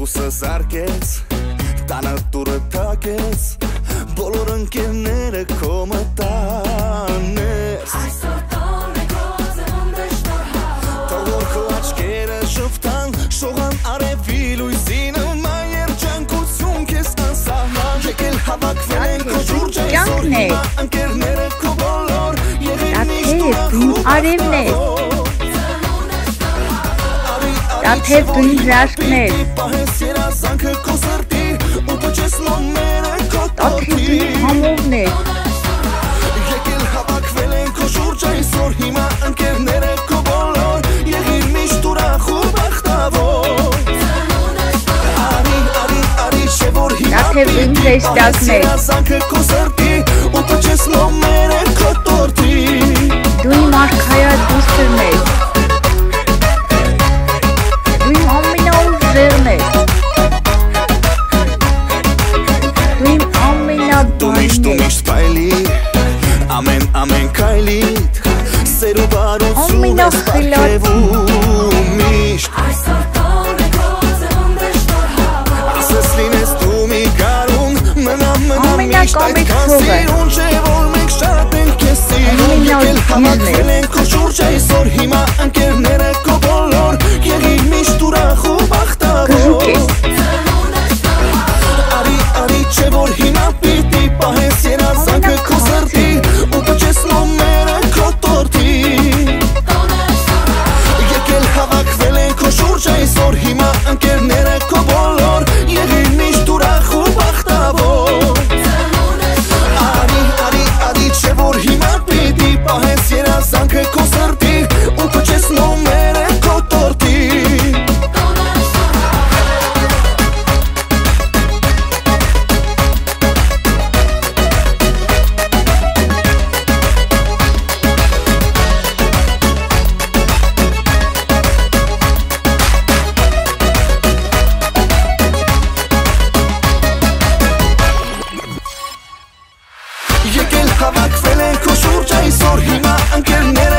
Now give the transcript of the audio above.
լույսը զարկեց տանը դուրը թակեց բոլոր ընկերները քո մտանես Այսօր տանը գոզ եմ դեշտար Թող քո աչքերը շփթան շողան արևի լույսի նման երջանկություն քեզ անսահման եկել հավաքվել են քո շուրջը Կյանքն է։ ընկերները քո բոլոր եղել միշտ արևն է Դա թե տոթի դու համովն է Եկել հավաքվել են քո շուրջ այսօր հիմա ընկերները քո բոլոր եղիր միշտ ուրախ ու բախտավոր Արի արի արի չէ որ հիմա Դա թե իմ հեշտակն է։ Երազանքը ես Դու իմ ամենաբանն ու ես քայլի ամեն ամեն քայլիդ սեր ու բարություն ես պարգևում միշտ Այսօր տանը գոզ եմ դեշտար ասես լինես դու մի կարուն մնա մնա միշտ այդքան սիրուն չէ որ մենք շատ ենք քեզ սիրում եկել Ամենաուժգինն հավաքվել Հավաքվել ենք ու շուրջ այսօր հիմա ընկերներ